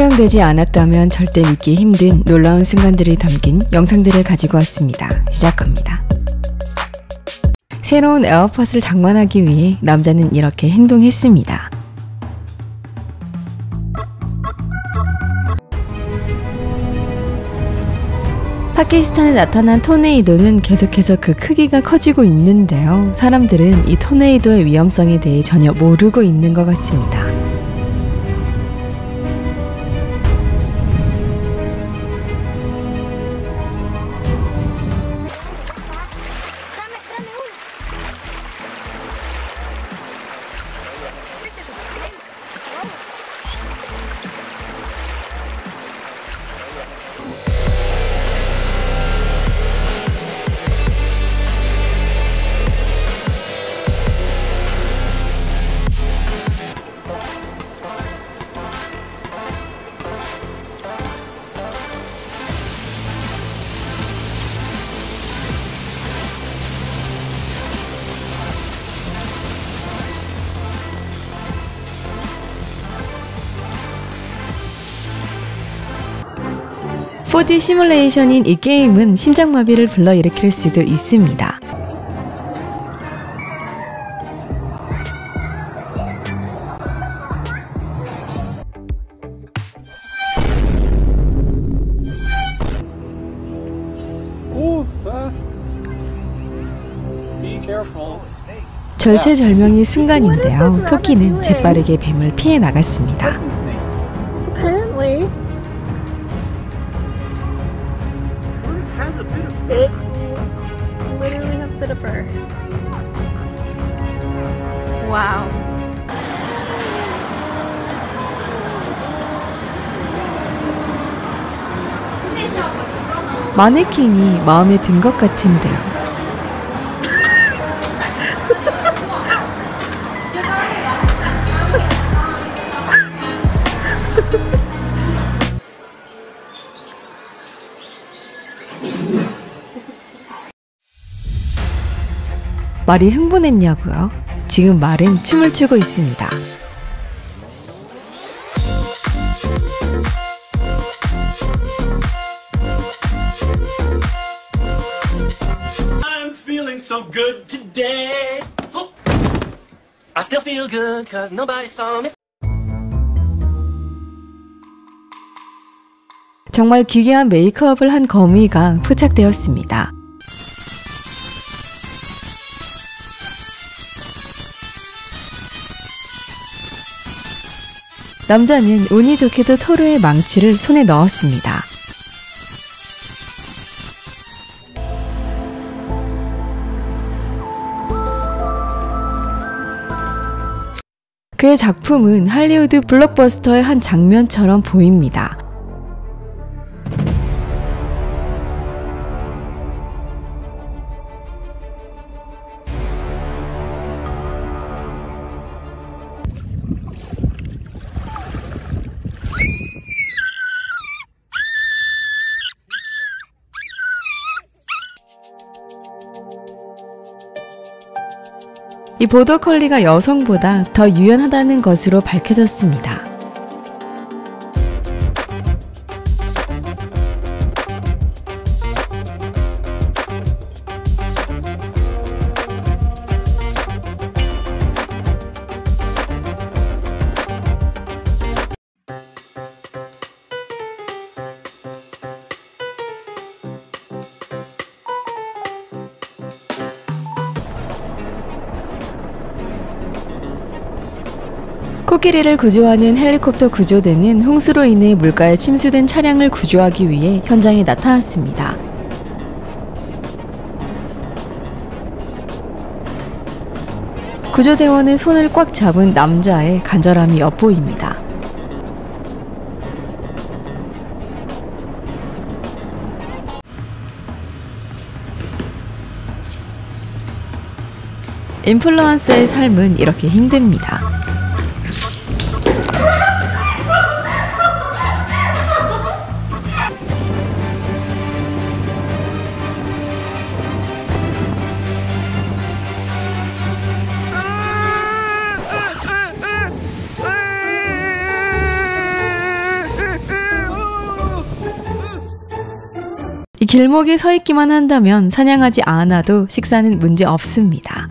촬영되지 않았다면 절대 믿기 힘든 놀라운 순간들이 담긴 영상들을 가지고 왔습니다. 시작합니다. 새로운 에어팟을 장만하기 위해 남자는 이렇게 행동했습니다. 파키스탄에 나타난 토네이도는 계속해서 그 크기가 커지고 있는데요. 사람들은 이 토네이도의 위험성에 대해 전혀 모르고 있는 것 같습니다. (4D) 시뮬레이션인 이 게임은 심장마비를 불러일으킬 수도 있습니다. 절체절명의 순간인데요. 토끼는 재빠르게 뱀을 피해 나갔습니다. It literally has a bit of fur. Wow. 마네킹이 마음에 든 것 같은데요. 말이 흥분했냐고요? 지금 말은 춤을 추고 있습니다. I'm feeling so good today. Oh. I still feel good cause nobody saw me. 정말 기괴한 메이크업을 한 거미가 포착되었습니다. 남자는 운이 좋게도 토르의 망치를 손에 넣었습니다. 그의 작품은 할리우드 블록버스터의 한 장면처럼 보입니다. 이 보더컬리가 여성보다 더 유연하다는 것으로 밝혀졌습니다. 코끼리를 구조하는 헬리콥터 구조대는 홍수로 인해 물가에 침수된 차량을 구조하기 위해 현장에 나타났습니다. 구조대원의 손을 꽉 잡은 남자의 간절함이 엿보입니다. 인플루언서의 삶은 이렇게 힘듭니다. 길목에 서 있기만 한다면 사냥하지 않아도 식사는 문제 없습니다.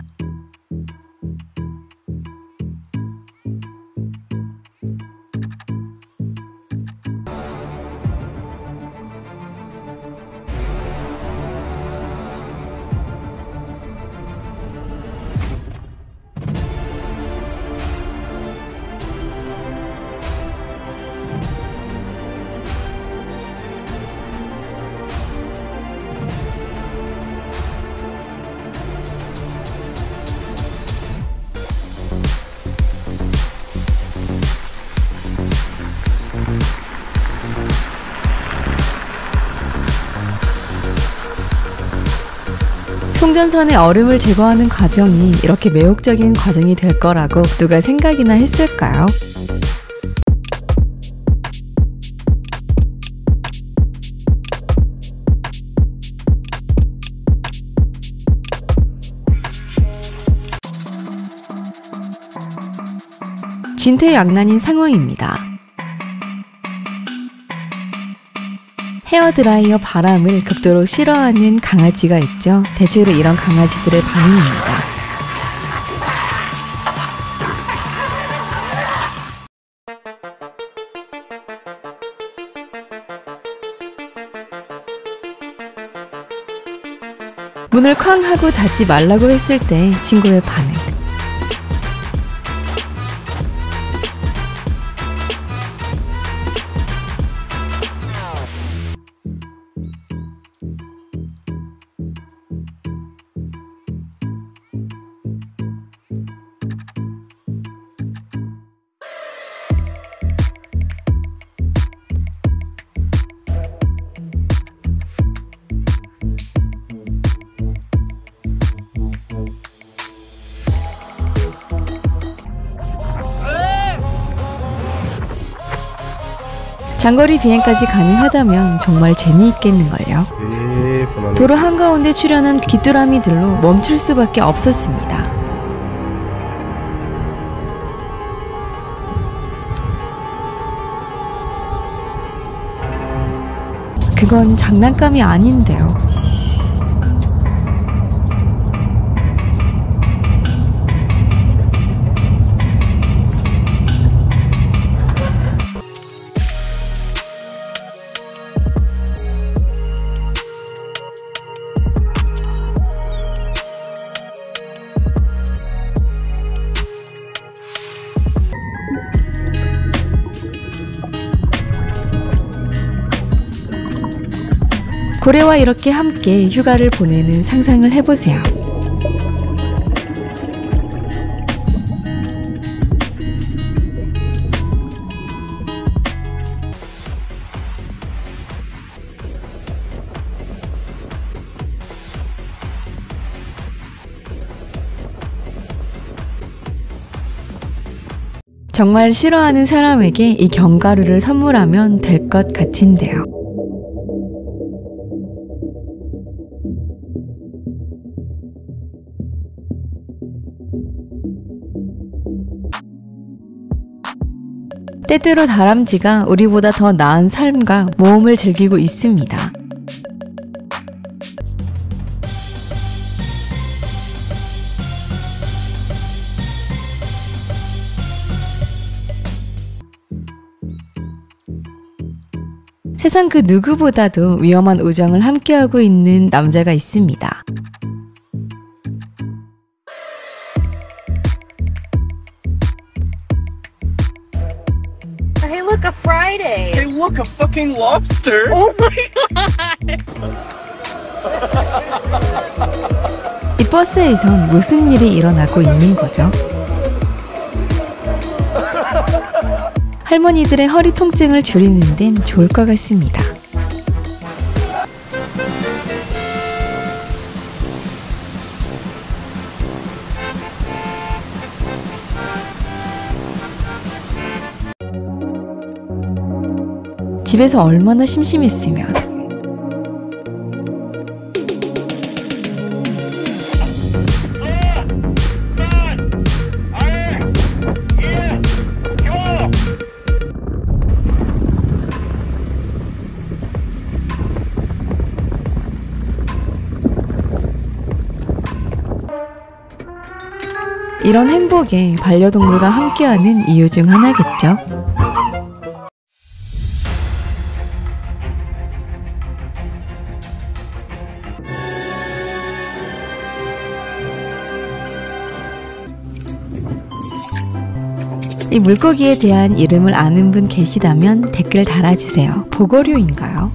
송전선의 얼음을 제거하는 과정이 이렇게 매혹적인 과정이 될 거라고 누가 생각이나 했을까요? 진퇴양난인 상황입니다. 헤어드라이어 바람을 극도로 싫어하는 강아지가 있죠. 대체로 이런 강아지들의 반응입니다. 문을 쾅 하고 닫지 말라고 했을 때 친구의 반응. 장거리 비행까지 가능하다면 정말 재미있겠는걸요. 도로 한가운데 출현한 귀뚜라미들로 멈출 수밖에 없었습니다. 그건 장난감이 아닌데요. 고래와 이렇게 함께 휴가를 보내는 상상을 해보세요. 정말 싫어하는 사람에게 이 견과류를 선물하면 될 것 같은데요. 때때로 다람쥐가 우리보다 더 나은 삶과 모험을 즐기고 있습니다. 세상 그 누구보다도 위험한 우정을 함께하고 있는 남자가 있습니다. Look, a fucking lobster. Oh my god. 이 버스에선 무슨 일이 일어나고 있는 거죠? 할머니들의 허리 통증을 줄이는 데는 좋을 것 같습니다. 집에서 얼마나 심심했으면. 이런 행복에 반려동물과 함께하는 이유 중 하나겠죠. 이 물고기에 대한 이름을 아는 분 계시다면 댓글 달아주세요. 보거류인가요?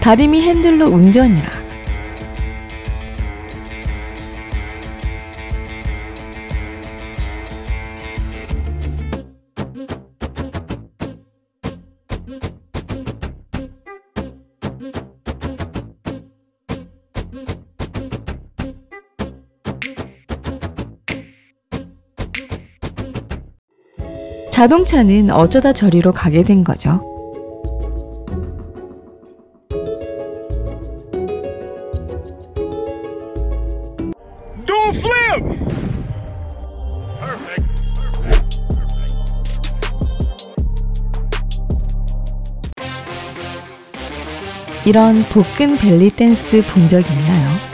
다리미 핸들로 운전이라 자동차는 어쩌다 저리로 가게 된 거죠. 이런 복근 벨리 댄스 본 적 있나요?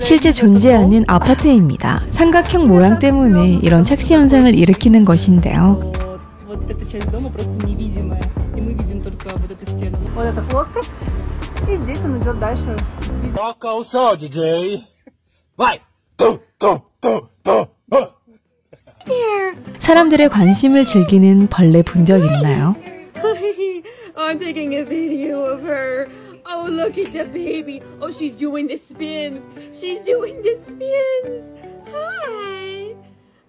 실제 존재하는 아파트입니다. 삼각형 모양 때문에 이런 착시 현상을 일으키는 것인데요. 사람들의 관심을 즐기는 벌레 본 적 있나요? I'm taking a video of her. Oh, look, it's a baby. Oh, she's doing the spins. She's doing the spins. Hi.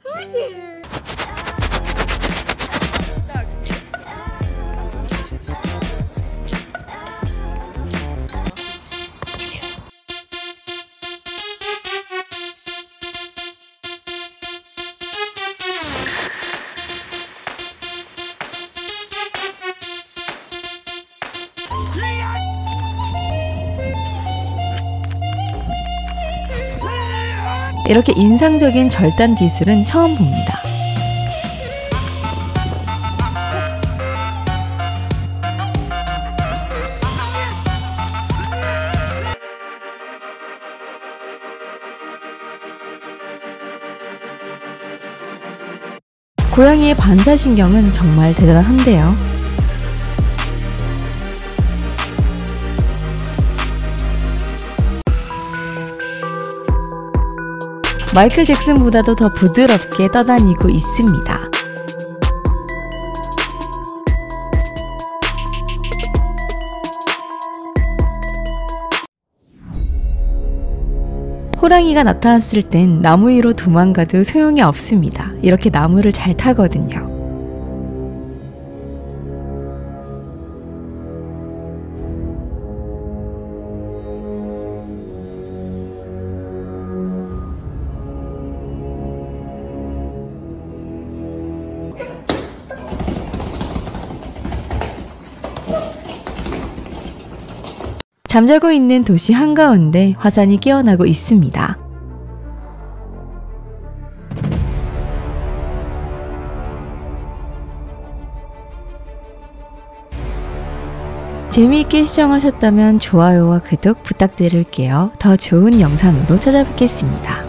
Hi there. 이렇게 인상적인 절단 기술은 처음 봅니다. 고양이의 반사신경은 정말 대단한데요. 마이클 잭슨보다도 더 부드럽게 떠다니고 있습니다. 호랑이가 나타났을 땐 나무 위로 도망가도 소용이 없습니다. 이렇게 나무를 잘 타거든요. 잠자고 있는 도시 한가운데 화산이 깨어나고 있습니다. 재미있게 시청하셨다면 좋아요와 구독 부탁드릴게요. 더 좋은 영상으로 찾아뵙겠습니다.